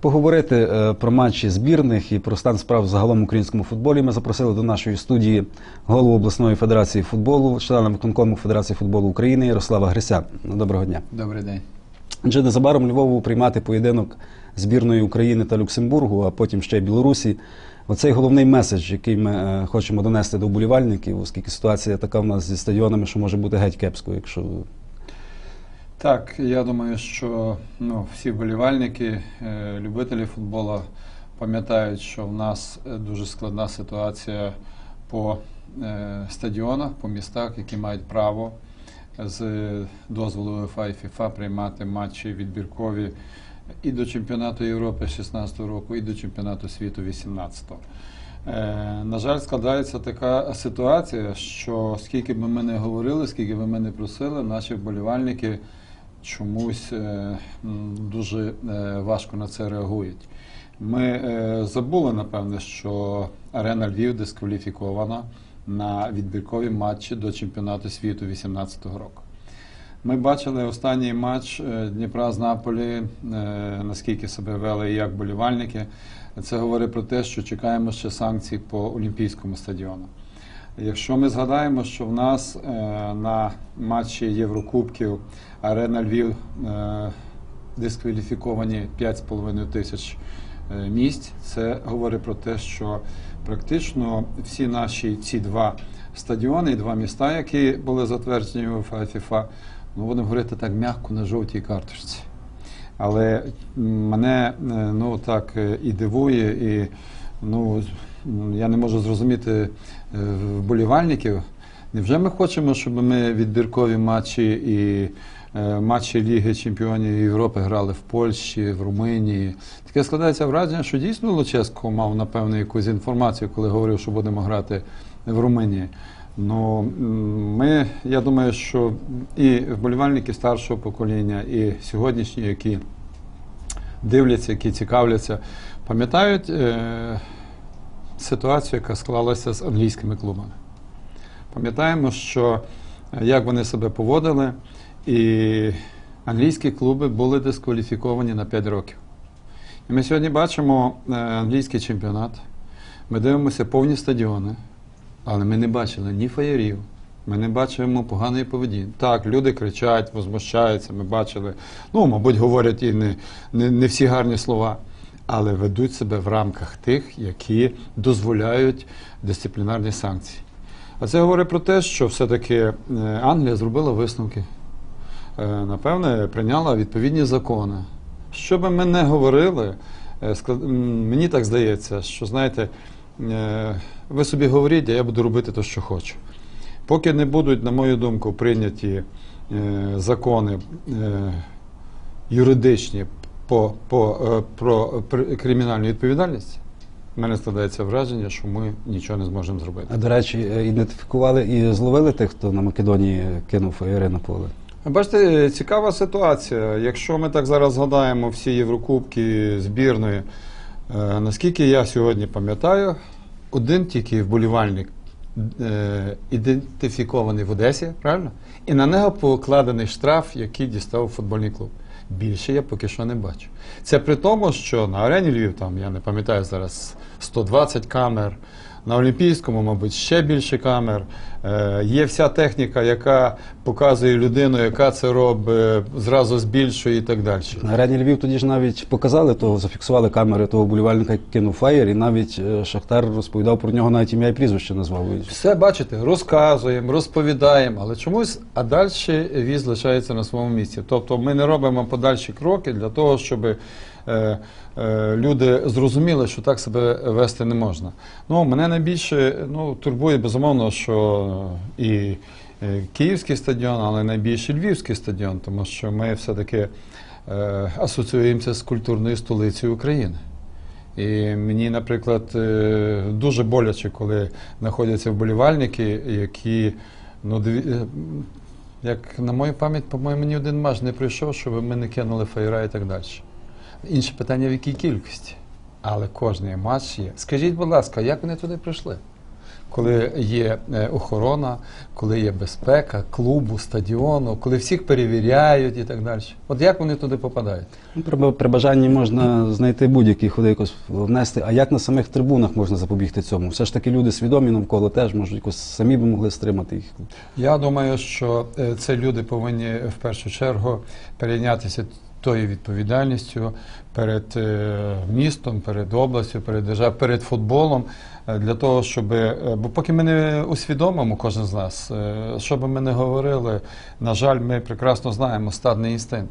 поговорити е, про матчі збірних і про стан справ загалом в українському футболі. Ми запросили до нашої студії голову обласної федерації футболу, члена виконкому Федерації футболу України Ярослава Грися. Доброго дня. Добрий день. Адже незабаром Львову приймати поєдинок збірної України та Люксембургу, а потім ще й Білорусі. Оцей головний меседж, який ми е, хочемо донести до вболівальників, оскільки ситуація така в нас зі стадіонами, що може бути геть кепською, якщо Так, я думаю, що ну, всі вболівальники, е, любителі футболу пам'ятають, що в нас е, дуже складна ситуація по е, стадіонах, по містах, які мають право з дозволу УЄФА і ФІФА приймати матчі відбіркові і до чемпіонату Європи 16 року, і до чемпіонату світу 18-го. Е, На жаль, складається така ситуація, що скільки б ми не говорили, скільки б ми не просили, наші вболівальники чомусь е, дуже е, важко на це реагують. Ми е, забули, напевне, що арена Львів дискваліфікована на відбіркові матчі до чемпіонату світу 2018 року. Ми бачили останній матч Дніпра з Наполі, наскільки себе вели як болівальники. Це говорить про те, що чекаємо ще санкцій по Олімпійському стадіону. Якщо ми згадаємо, що в нас е, на матчі Єврокубків Арена Львів е, дискваліфіковані 5,5 тисяч е, місць, це говорить про те, що практично всі наші ці два стадіони і два міста, які були затверджені УЄФА і ФІФА, ну будемо говорити так м'яко на жовтій карточці. Але мене е, ну так е, і дивує, і ну я не можу зрозуміти вболівальників. Невже ми хочемо, щоб ми відбіркові матчі і е, матчі Ліги Чемпіонів Європи грали в Польщі, в Румунії? Таке складається враження, що дійсно Луческо мав напевно якусь інформацію, коли говорив, що будемо грати в Румунії. Ну, ми, я думаю, що і вболівальники старшого покоління, і сьогоднішні, які дивляться, які цікавляться, пам'ятають е, ситуацію, яка склалася з англійськими клубами. Пам'ятаємо, що е, як вони себе поводили, і англійські клуби були дискваліфіковані на 5 років. І ми сьогодні бачимо е, англійський чемпіонат, ми дивимося повні стадіони, але ми не бачили ні фаєрів, ми не бачимо поганої поведінки. Так, люди кричать, возмущаються, ми бачили, ну, мабуть, говорять і не, не, не всі гарні слова, але ведуть себе в рамках тих, які дозволяють дисциплінарні санкції. А це говорить про те, що все-таки е, Англія зробила висновки. Е, Напевне, прийняла відповідні закони. Що би ми не говорили, е, мені так здається, що знаєте, ви собі говоріть, а я буду робити те, що хочу. Поки не будуть, на мою думку, прийняті закони юридичні по, по, е, про кримінальну відповідальність, в мене складається враження, що ми нічого не зможемо зробити. А до речі, е, ідентифікували і зловили тих, хто на Македонії кинув феєри на поле. Бачите, цікава ситуація. Якщо ми так зараз згадаємо всі Єврокубки збірної, е, наскільки я сьогодні пам'ятаю, один тільки вболівальник е, ідентифікований в Одесі, правильно? І на нього покладений штраф, який дістав футбольний клуб. Більше я поки що не бачу. Це при тому, що на арені Львів, там, я не пам'ятаю зараз, 120 камер, на Олімпійському, мабуть, ще більше камер. Е, є вся техніка, яка показує людину, яка це робить, зразу збільшує і так далі. На арені Львів тоді ж навіть показали того, зафіксували камери того вболівальника, який кинув фаєр, і навіть е, Шахтар розповідав про нього, навіть ім'я і прізвище назвав. Все бачите, розказуємо, розповідаємо, але чомусь а далі віз лишається на своєму місці. Тобто ми не робимо подальші кроки для того, щоб е, е, люди зрозуміли, що так себе вести не можна. Ну, мене найбільше ну, турбує, безумовно, що і е, Київський стадіон, але найбільше Львівський стадіон, тому що ми все-таки е, асоціюємося з культурною столицею України. І мені, наприклад, е, дуже боляче, коли знаходяться вболівальники, які, ну, е, як на мою пам'ять, по-моєму, ні один матч не прийшов, щоб ми не кинули фаєра і так далі. Інше питання, в якій кількості. Але кожний матч є. Скажіть, будь ласка, як вони туди прийшли? коли є е, охорона, коли є безпека клубу, стадіону, коли всіх перевіряють і так далі. От як вони туди попадають? Ну, При, при бажанні можна знайти будь-які ходи якось внести. А як на самих трибунах можна запобігти цьому? Все ж таки люди свідомі навколо теж, може, якось самі би могли стримати їх. Я думаю, що е, це люди повинні в першу чергу перейнятися тою відповідальністю перед е, містом, перед областю, перед державою, перед футболом. е, Для того, щоб, е, бо поки ми не усвідомимо, кожен з нас, що би ми не говорили, на жаль, ми прекрасно знаємо стадний інстинкт.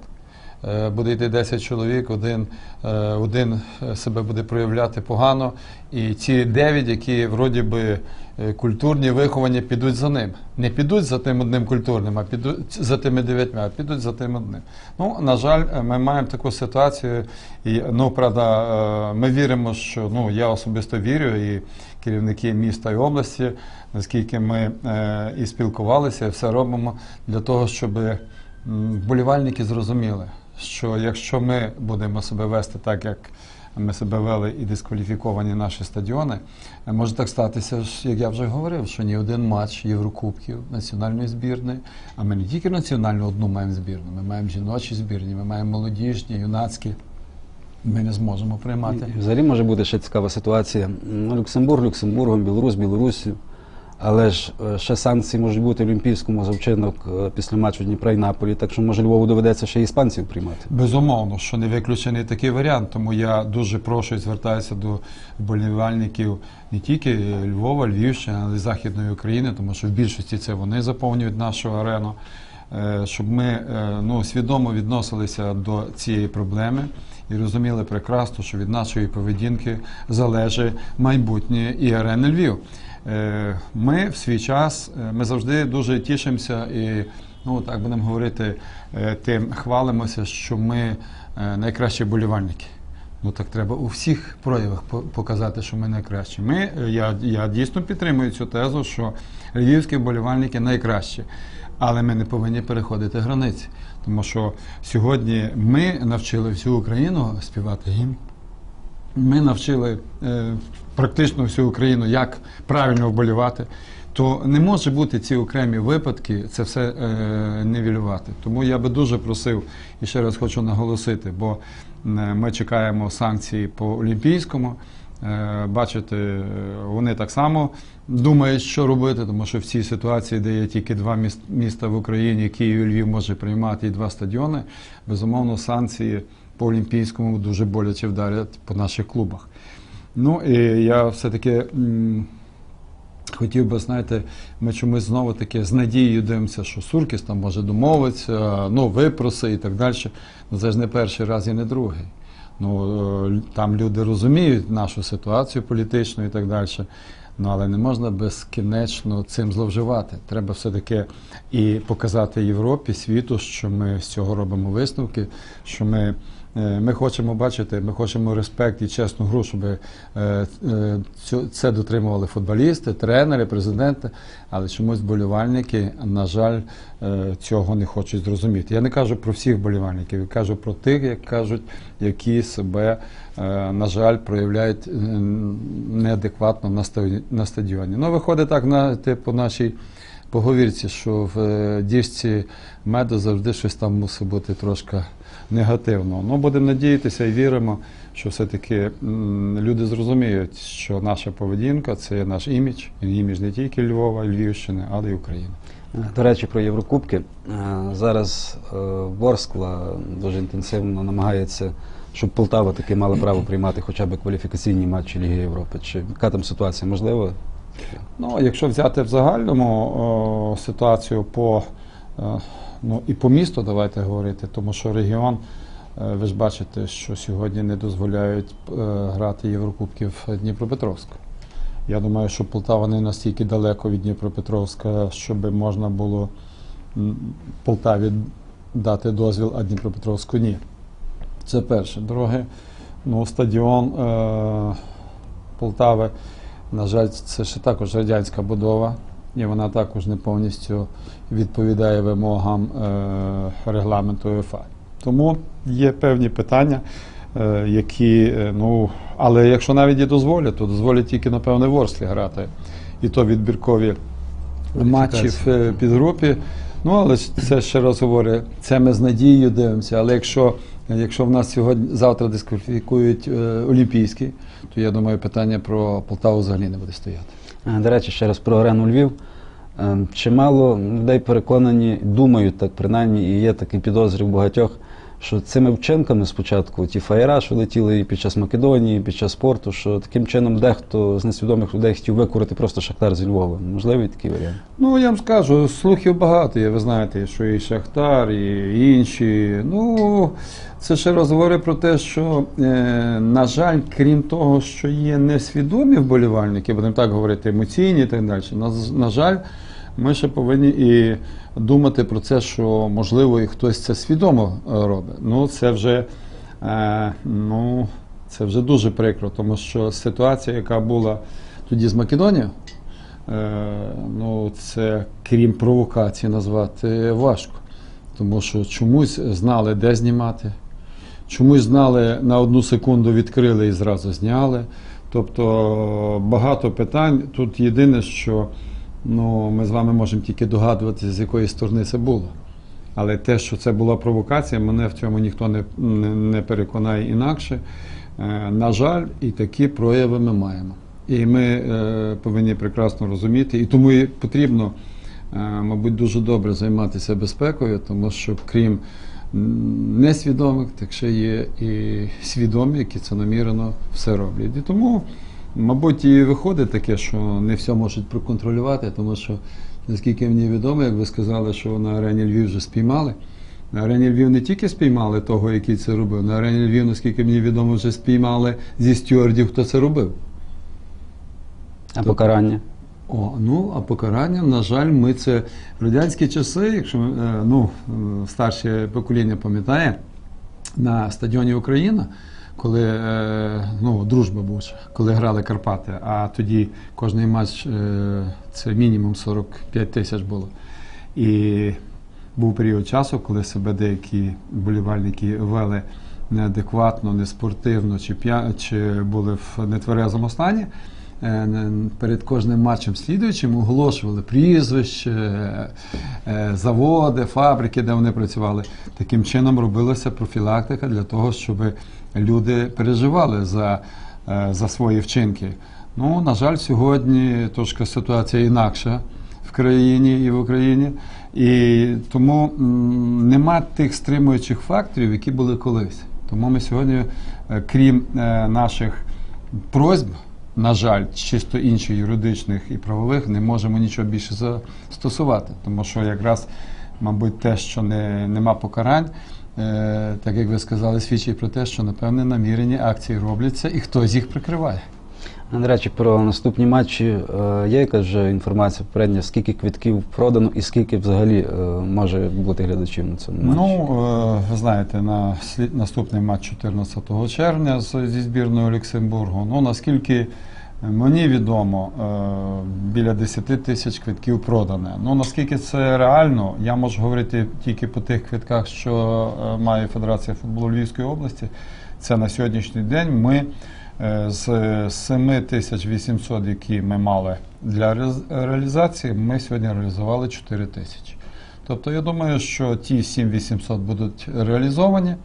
Е, Буде йти 10 чоловік, один, е, один е, себе буде проявляти погано, і ці 9, які вроді би культурні виховані, підуть за ним. Не підуть за тим одним культурним, а підуть за тими дев'ятьма, а підуть за тим одним. Ну, на жаль, ми маємо таку ситуацію. І, ну, правда, ми віримо, що ну, я особисто вірю, і керівники міста і області, наскільки ми і спілкувалися, і все робимо для того, щоб вболівальники зрозуміли, що якщо ми будемо себе вести так, як ми себе вели і дискваліфіковані наші стадіони, може так статися, як я вже говорив, що ні один матч Єврокубків національної збірної, а ми не тільки національну одну маємо збірну, ми маємо жіночі збірні, ми маємо молодіжні, юнацькі. Ми не зможемо приймати. Взагалі може бути ще цікава ситуація. Люксембург, Люксембургом, Білорусь, Білоруссю. Але ж е, ще санкції можуть бути Олімпійському за вчинок е, після матчу Дніпра і Наполі, так що може Львову доведеться ще іспанців приймати. Безумовно, що не виключений такий варіант. Тому я дуже прошу і звертаюся до вболівальників не тільки Львова, Львівщини, але й Західної України, тому що в більшості це вони заповнюють нашу арену. е, Щоб ми ну, свідомо відносилися до цієї проблеми і розуміли прекрасно, що від нашої поведінки залежить майбутнє і арени Львів. Е, Ми в свій час е, ми завжди дуже тішимося і ну так будемо говорити, е, тим хвалимося, що ми найкращі болівальники. Ну так треба у всіх проявах показати, що ми найкращі. Ми, я, я дійсно підтримую цю тезу, що львівські болівальники найкращі. Але ми не повинні переходити границі. Тому що сьогодні ми навчили всю Україну співати гімн. Ми навчили е, практично всю Україну, як правильно вболівати. То не може бути ці окремі випадки це все е, нівелювати. Тому я би дуже просив і ще раз хочу наголосити, бо е, ми чекаємо санкції по Олімпійському. Е, бачите, вони так само думають, що робити, тому що в цій ситуації, де є тільки два міста в Україні, Київ і Львів може приймати і два стадіони, безумовно, санкції по Олімпійському дуже боляче вдарять по наших клубах. Ну і я все-таки хотів би, знаєте, ми чомусь знову таки з надією дивимося, що Суркіс там може домовитися, ну, випроси і так далі. Ну це ж не перший раз і не другий. Ну, е, там люди розуміють нашу ситуацію політичну і так далі. Ну, але не можна безкінечно цим зловживати. Треба все-таки і показати Європі, світу, що ми з цього робимо висновки, що ми, ми хочемо бачити, ми хочемо респект і чесну гру, щоб е, е, це дотримували футболісти, тренери, президенти, але чомусь болівальники, на жаль, е, цього не хочуть зрозуміти. Я не кажу про всіх болівальників, я кажу про тих, як кажуть, які себе, е, на жаль, проявляють е, неадекватно на ста- на стадіоні. Ну, виходить так на типу нашій поговірці, що в е, діжці меду завжди щось там мусить бути трошки негативно. Ну, будемо надіятися і віримо, що все-таки люди зрозуміють, що наша поведінка це наш імідж, і імідж не тільки Львова, Львівщини, але й України. Е, До речі, про Єврокубки. Е, Зараз е, Ворскла дуже інтенсивно намагається, щоб Полтава таки мала право приймати хоча б кваліфікаційні матчі Ліги Європи. Чи яка там ситуація? Можливо? Ну, якщо взяти в загальному о, ситуацію по е, ну і по місту, давайте говорити, тому що регіон, е, ви ж бачите, що сьогодні не дозволяють е, грати Єврокубків Дніпропетровську. Я думаю, що Полтава не настільки далеко від Дніпропетровська, щоб можна було Полтаві дати дозвіл, а Дніпропетровську ні. Це перше. Друге, ну, стадіон е, Полтави. На жаль, це ще також радянська будова, і вона також не повністю відповідає вимогам е, регламенту УЄФА. Тому є певні питання, е, які, е, ну, але якщо навіть і дозволять, то дозволять тільки, напевне, Ворслі грати. і то відбіркові матчі в підгрупі. Ну, але це ще раз говорю, це ми з надією дивимося. Але якщо, якщо в нас сьогодні завтра дискваліфікують е, Олімпійський, то я думаю, питання про Полтаву взагалі не буде стояти. Е, До речі, ще раз про арену Львів. Е, Чимало людей переконані, думають так принаймні, і є такі підозрів багатьох, що цими вчинками спочатку ті фаєра, що летіли і під час Македонії, і під час спорту, що таким чином дехто з несвідомих людей хотів викурити просто Шахтар зі Львова. Можливий такий варіант? Ну, я вам скажу, слухів багато є. Ви знаєте, що і Шахтар, і інші. Ну, це ще раз говорить про те, що, е, на жаль, крім того, що є несвідомі вболівальники, будемо так говорити, емоційні і так далі. На, на жаль, ми ще повинні і думати про це, що можливо і хтось це свідомо е, робить. Ну, це вже, е, ну, це вже дуже прикро, тому що ситуація, яка була тоді з Македонією, Е, ну, це крім провокації назвати важко. Тому що чомусь знали, де знімати, чомусь знали на одну секунду відкрили і зразу зняли. Тобто багато питань. Тут єдине, що ну, ми з вами можемо тільки догадуватися, з якої сторони це було. Але те, що це була провокація, мене в цьому ніхто не, не, переконає інакше. Е, на жаль, і такі прояви ми маємо. І ми е, повинні прекрасно розуміти, і тому і потрібно, е, мабуть, дуже добре займатися безпекою, тому що крім несвідомих, так ще є і свідомі, які це намірено все роблять. І тому, мабуть, і виходить таке, що не все можуть проконтролювати, тому що, наскільки мені відомо, як ви сказали, що на арені Львів вже спіймали. На арені Львів не тільки спіймали того, який це робив, на арені Львів, наскільки мені відомо, вже спіймали зі стюардів, хто це робив. А покарання? О, ну а покарання, на жаль, ми це в радянські часи, якщо е, ну, е, старше покоління пам'ятає, на стадіоні Україна, коли е, ну, дружба була, коли грали Карпати, а тоді кожний матч е, це мінімум 45 тисяч було. І був період часу, коли себе деякі болівальники вели неадекватно, неспортивно чи, п'я... чи були в нетверезому стані. Е, Перед кожним матчем слідуючим оголошували прізвище, е, е, заводи, фабрики, де вони працювали. Таким чином робилася профілактика для того, щоб люди переживали за, за свої вчинки. Ну, на жаль, сьогодні трошки ситуація інакша в країні і в Україні. І тому нема тих стримуючих факторів, які були колись. Тому ми сьогодні, крім наших просьб, на жаль, чисто інших юридичних і правових, не можемо нічого більше застосувати. Тому що якраз, мабуть, те, що не, нема покарань, е, так як ви сказали, свідчить про те, що напевне намірені акції робляться і хтось їх прикриває. До про наступні матчі е, є якась вже інформація попередня, скільки квитків продано і скільки взагалі е, може бути глядачів на цьому матчі? Ну, е, ви знаєте, на наступний матч 14 червня зі збірною Люксембургу. Ну, наскільки мені відомо, біля 10 тисяч квитків продане. Ну, наскільки це реально, я можу говорити тільки по тих квитках, що має Федерація футболу Львівської області. Це на сьогоднішній день ми з 7800, які ми мали для реалізації, ми сьогодні реалізували 4 тисячі. Тобто я думаю, що ті 7800 будуть реалізовані.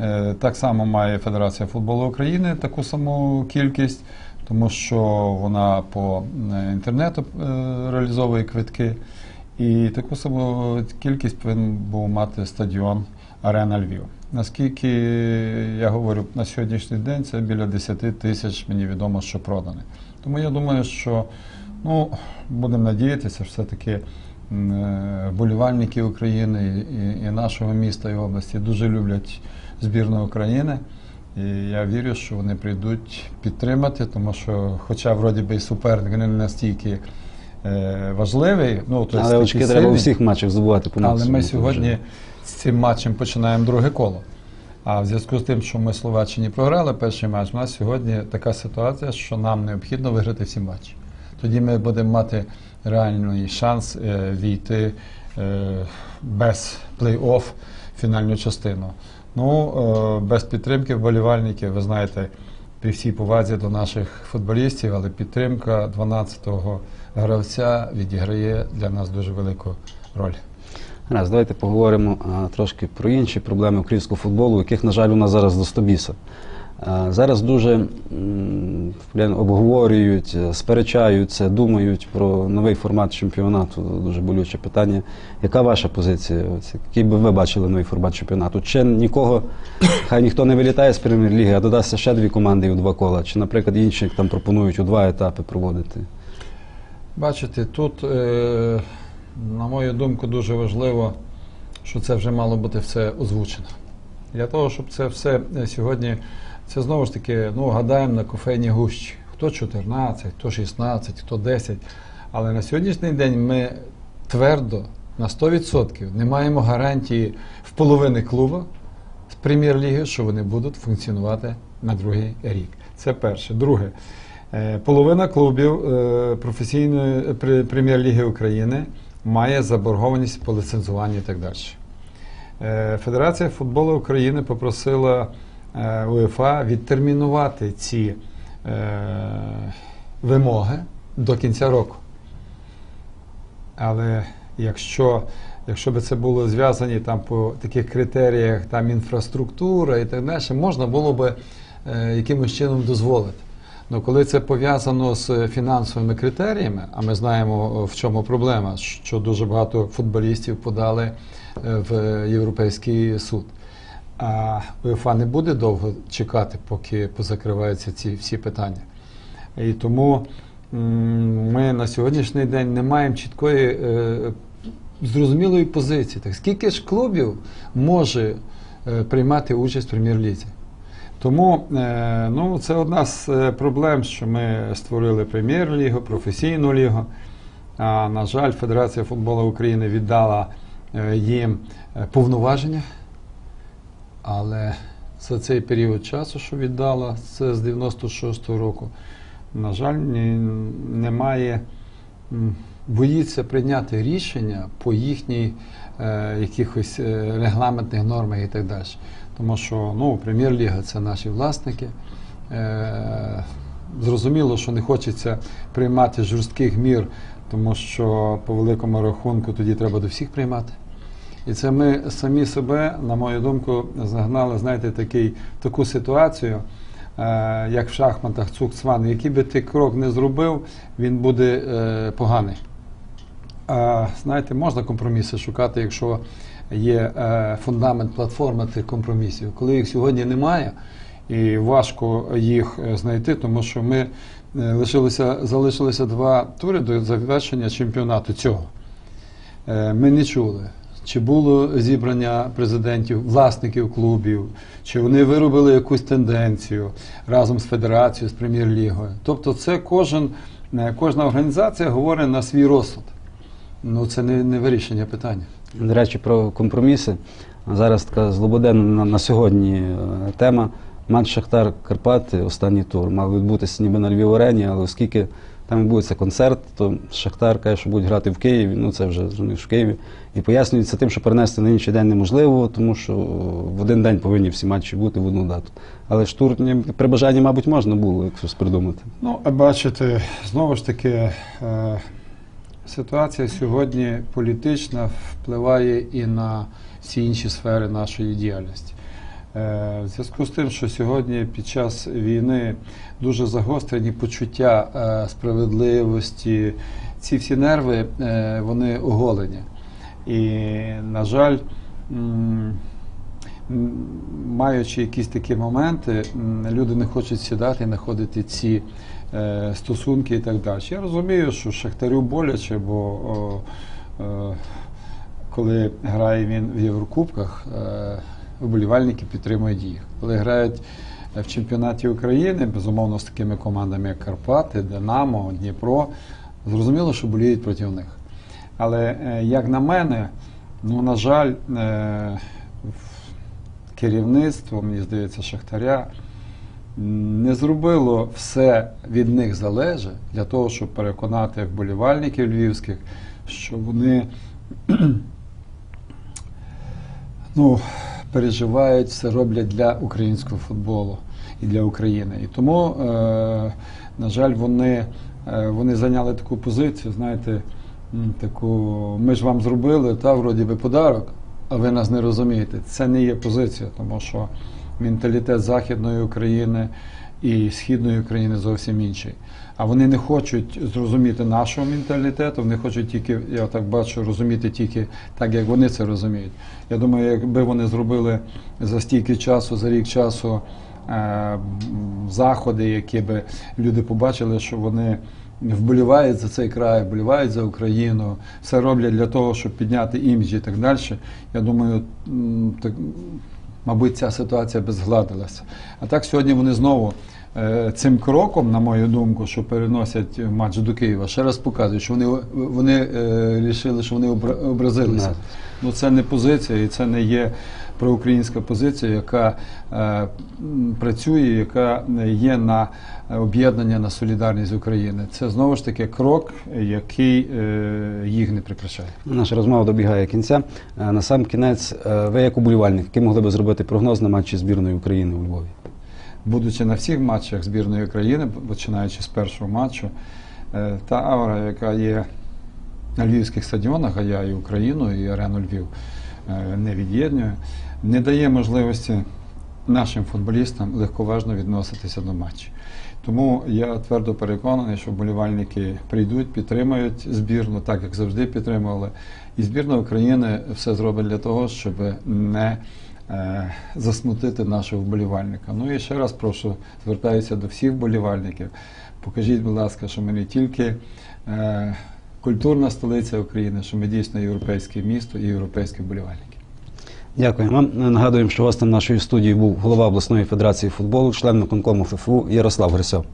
Е, Так само має Федерація футболу України таку саму кількість, тому що вона по е, інтернету е, реалізовує квитки. І таку саму кількість повинен був мати стадіон Арена Львів. Наскільки я говорю, на сьогоднішній день це біля 10 тисяч, мені відомо, що продане. Тому я думаю, що ну, будемо надіятися, все-таки е, України і, і, нашого міста і області дуже люблять збірну України. І я вірю, що вони прийдуть підтримати, тому що, хоча вроді би і суперник не настільки е, важливий, ну тобто Але очки треба у всіх матчах здобувати по але ми сьогодні вже. Цим матчем починаємо друге коло. А в зв'язку з тим, що ми Словаччині програли перший матч, у нас сьогодні така ситуація, що нам необхідно виграти всі матчі. Тоді ми будемо мати реальний шанс е, війти е, без плей-офф фінальну частину. Ну, е, без підтримки вболівальників, ви знаєте, при всій повазі до наших футболістів, але підтримка 12-го гравця відіграє для нас дуже велику роль. Раз, давайте поговоримо а, трошки про інші проблеми українського футболу, яких, на жаль, у нас зараз до стобіса. Зараз дуже м, обговорюють, е, сперечаються, думають про новий формат чемпіонату. Дуже болюче питання. Яка ваша позиція? Який би ви бачили новий формат чемпіонату? Чи нікого, хай ніхто не вилітає з прем'єр-ліги, а додасться ще дві команди у два кола? Чи, наприклад, інші там пропонують у два етапи проводити? Бачите, тут, е, на мою думку, дуже важливо, що це вже мало бути все озвучено. Для того, щоб це все е, сьогодні, це знову ж таки, ну, гадаємо на кофейні гущі. Хто 14, хто 16, хто 10. Але на сьогоднішній день ми твердо на 100% не маємо гарантії в половини клубу з прем'єр-ліги, що вони будуть функціонувати на другий рік. Це перше. Друге, е, половина клубів е, професійної прем'єр-ліги України має заборгованість по ліцензуванню і так далі. Е, Федерація футболу України попросила е, УЄФА відтермінувати ці е, вимоги до кінця року. Але якщо, якщо би це було зв'язані там по таких критеріях, там інфраструктура і так далі, можна було би якимось чином дозволити. Ну, коли це пов'язано з фінансовими критеріями, а ми знаємо, в чому проблема, що дуже багато футболістів подали е, в Європейський суд. А УЄФА не буде довго чекати, поки позакриваються ці всі питання. І тому ми на сьогоднішній день не маємо чіткої е, зрозумілої позиції. Так скільки ж клубів може е, приймати участь в прем'єр-лізі? Тому е, ну, це одна з е, проблем, що ми створили прем'єр-лігу, професійну лігу. А, на жаль, Федерація футболу України віддала е, їм повноваження. Але за цей період часу, що віддала, це з 96-го року, на жаль, немає, боїться прийняти рішення по їхній е, якихось е, регламентних нормах і так далі. Тому що ну, прем'єр-ліга це наші власники. Е, зрозуміло, що не хочеться приймати жорстких мір, тому що по великому рахунку тоді треба до всіх приймати. І це ми самі себе, на мою думку, загнали, знаєте, такий, таку ситуацію, е, як в шахматах цук-цван. Який би ти крок не зробив, він буде е, поганий. Знаєте, можна компроміси шукати, якщо є е, фундамент, платформа тих компромісів. Коли їх сьогодні немає, і важко їх е, знайти, тому що ми е, лишилися, залишилися два тури до завершення чемпіонату цього. Ми не чули, чи було зібрання президентів, власників клубів, чи вони виробили якусь тенденцію разом з федерацією, з прем'єр-лігою. Тобто, це кожен, кожна організація говорить на свій розсуд. Ну, це не, не вирішення питання. До речі, про компроміси. Зараз така злободенна на, на сьогодні е, тема. Матч Шахтар Карпати, останній тур, мав відбутися ніби на Львів арені, але оскільки там відбудеться концерт, то Шахтар каже, що будуть грати в Києві. Ну це вже в Києві. І пояснюється тим, що перенести на інший день неможливо, тому що в один день повинні всі матчі бути в одну дату. Але ж тур при бажанні, мабуть, можна було, якщо щось придумати. Ну, бачите, знову ж таки, е, ситуація сьогодні політична впливає і на всі інші сфери нашої діяльності. Е, В зв'язку з тим, що сьогодні під час війни дуже загострені почуття е, справедливості, ці всі нерви е, вони оголені. І, на жаль, маючи якісь такі моменти, люди не хочуть сідати і знаходити ці стосунки і так далі. Я розумію, що Шахтарю боляче, бо е, коли грає він в Єврокубках, е, вболівальники підтримують їх. Коли грають в чемпіонаті України, безумовно, з такими командами, як Карпати, Динамо, Дніпро, зрозуміло, що боліють проти них. Але е, як на мене, ну, на жаль, е, керівництво, мені здається, Шахтаря не зробило все від них залежить для того, щоб переконати вболівальників львівських, що вони ну, переживають, все роблять для українського футболу. і для України. І тому, е, на жаль, вони, е, вони зайняли таку позицію, знаєте, таку, ми ж вам зробили, та вроді би подарок, а ви нас не розумієте. Це не є позиція, тому що менталітет Західної України і Східної України зовсім інший. А вони не хочуть зрозуміти нашого менталітету, вони хочуть тільки, я так бачу, розуміти тільки так, як вони це розуміють. Я думаю, якби вони зробили за стільки часу, за рік часу е, заходи, які би люди побачили, що вони вболівають за цей край, вболівають за Україну, все роблять для того, щоб підняти імідж і так далі. Я думаю, так, мабуть, ця ситуація би згладилася. А так сьогодні вони знову цим кроком, на мою думку, що переносять матч до Києва, ще раз показують, що вони, вони е, рішили, що вони обра- образилися. Да. Ну це не позиція, і це не є проукраїнська позиція, яка е, працює, яка є на об'єднання на солідарність України. Це знову ж таки крок, який е, їх не прикрашає. Наша розмова добігає кінця. Е, На сам кінець, е, ви як уболівальник, який могли би зробити прогноз на матчі збірної України у Львові? Будучи на всіх матчах збірної країни, починаючи з першого матчу, е, та аура, яка є на львівських стадіонах, а я і Україну, і арену Львів е, не від'єднюю, не дає можливості нашим футболістам легковажно відноситися до матчів. Тому я твердо переконаний, що вболівальники прийдуть, підтримають збірну, так як завжди підтримували. І збірна України все зробить для того, щоб не засмутити нашого вболівальника. Ну і ще раз прошу, звертаюся до всіх вболівальників. Покажіть, будь ласка, що ми не тільки е, культурна столиця України, що ми дійсно європейське місто і європейські вболівальники. Дякую. Вам нагадуємо, що гостем нашої студії був голова обласної федерації футболу, член виконкому ФФУ Ярослав Грисьов.